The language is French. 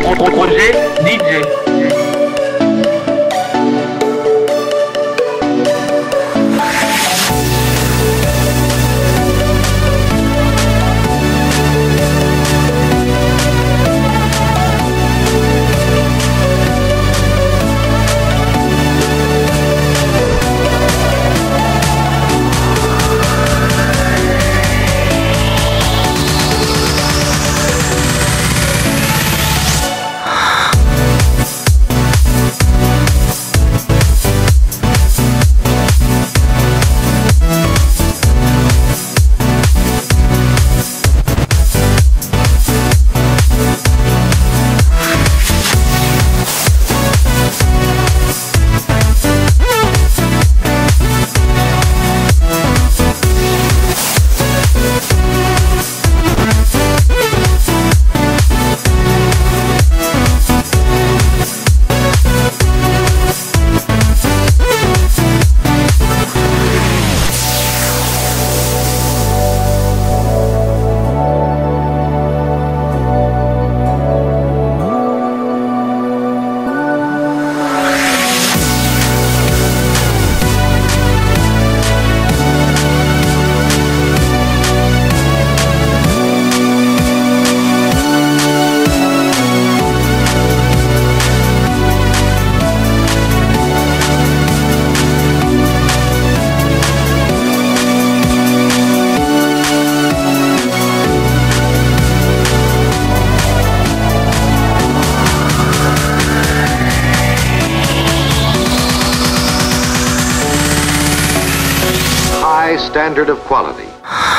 Projet DJ. standard of quality.